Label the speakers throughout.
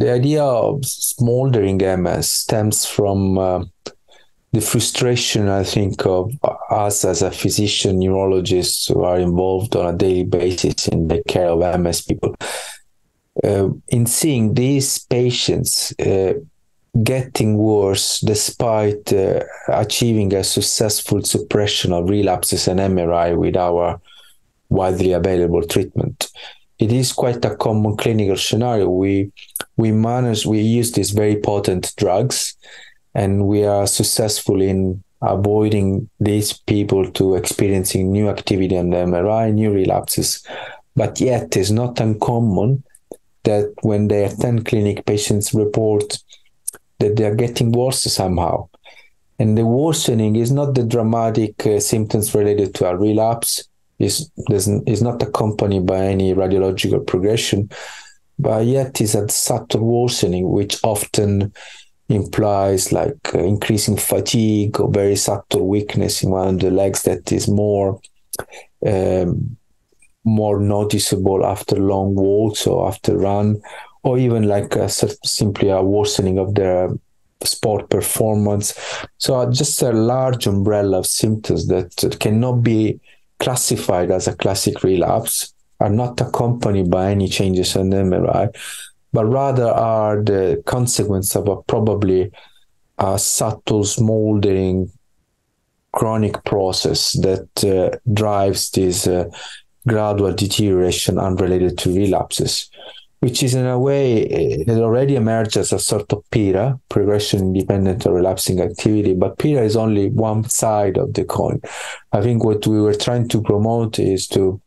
Speaker 1: the idea of smoldering MS stems from uh, the frustration, I think, of us as a physician, neurologists who are involved on a daily basis in the care of MS people, uh, in seeing these patients uh, getting worse despite uh, achieving a successful suppression of relapses and MRI with our widely available treatment. It is quite a common clinical scenario. We we manage we use these very potent drugs and we are successful in avoiding these people to experiencing new activity on the MRI, new relapses. But yet, it's not uncommon that when they attend clinic, patients report that they are getting worse somehow. And the worsening is not the dramatic uh, symptoms related to a relapse, is is not accompanied by any radiological progression, but yet is a subtle worsening, which often implies like uh, increasing fatigue or very subtle weakness in one of the legs that is more um, more noticeable after long walks or after run or even like a, simply a worsening of their sport performance. So uh, just a large umbrella of symptoms that cannot be classified as a classic relapse are not accompanied by any changes on MRI but rather are the consequence of a probably a subtle smoldering chronic process that uh, drives this uh, gradual deterioration unrelated to relapses, which is in a way it already emerged as a sort of PIRA, progression independent of relapsing activity, but PIRA is only one side of the coin. I think what we were trying to promote is to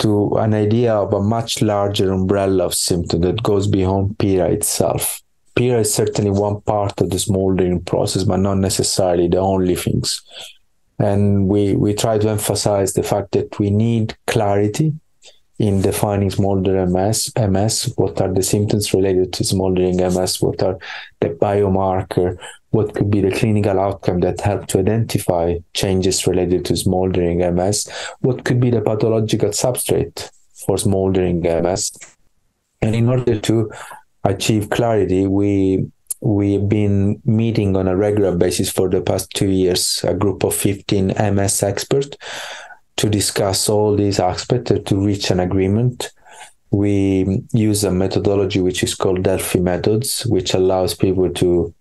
Speaker 1: to an idea of a much larger umbrella of symptom that goes beyond PIRA itself. PIRA is certainly one part of the smoldering process, but not necessarily the only things. And we, we try to emphasize the fact that we need clarity in defining smoldering MS, MS, what are the symptoms related to smoldering MS, what are the biomarker, what could be the clinical outcome that help to identify changes related to smoldering MS, what could be the pathological substrate for smoldering MS. And in order to achieve clarity, we we've been meeting on a regular basis for the past two years, a group of 15 MS experts to discuss all these aspects to reach an agreement. We use a methodology which is called Delphi methods, which allows people to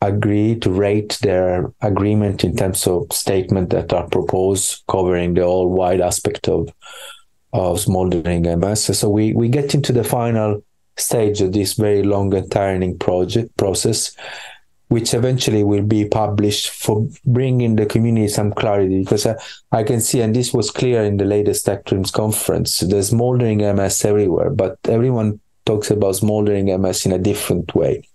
Speaker 1: agree to rate their agreement in terms of statement that are proposed, covering the all wide aspect of of smoldering MS. So we we get into the final stage of this very long and tiring project process which eventually will be published for bringing the community some clarity. Because I, I can see and this was clear in the latest ECTRIMS conference there's smoldering ms everywhere but everyone talks about smoldering ms in a different way.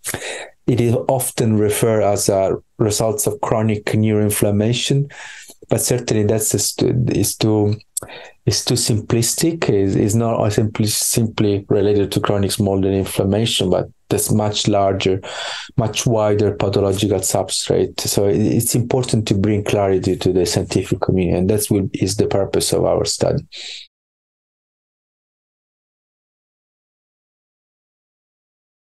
Speaker 1: It is often referred as a results of chronic neuroinflammation but certainly that's is too is too simplistic is is not simply simply related to chronic smoldering inflammation but this much larger, much wider pathological substrate. So it's important to bring clarity to the scientific community, and that's what is the purpose of our study.